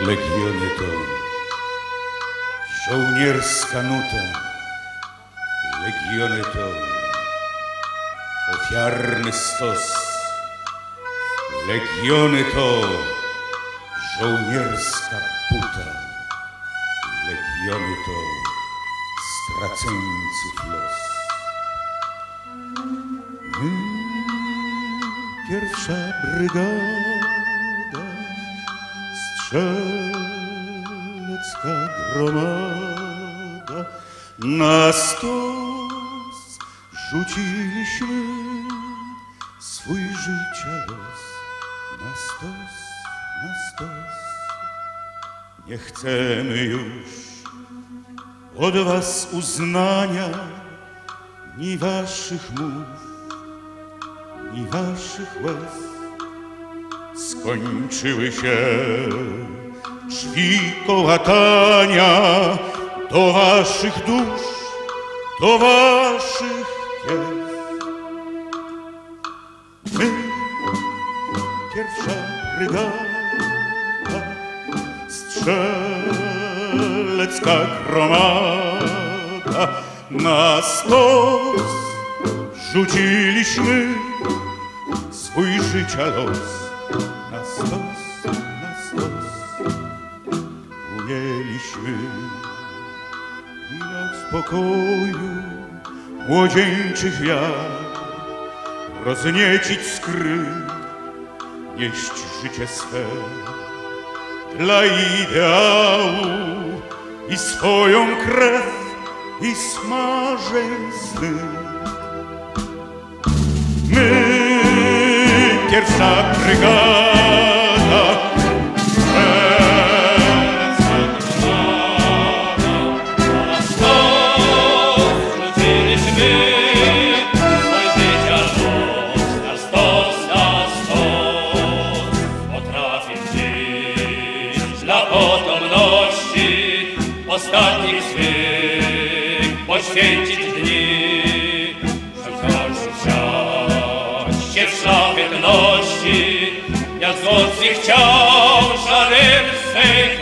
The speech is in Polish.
Legwiony to żołnierska nuta, Legiony to ofiarny stos, Legiony to żołnierska puta, Legiony to straceńców los. My, pierwsza brygada, strzelecka gromada, na stos rzuciliśmy swój życia los. Na stos, na stos, nie chcemy już od was uznania, ni waszych mów, ni waszych łez. Skończyły się drzwi kołatania do waszych dusz, do waszych jest. My, pierwsza brygada, strzelecka gromada, na stos rzuciliśmy swój życia los. Na stos, na stos umieliśmy minąć spokoju młodzieńczych wiar, rozniecić skryt, nieść życie swe dla ideału i swoją krew i smażeń sny. Dla potomności ostatnich swych poświęcić dni. Szlachetności, jak z chciał żarem swej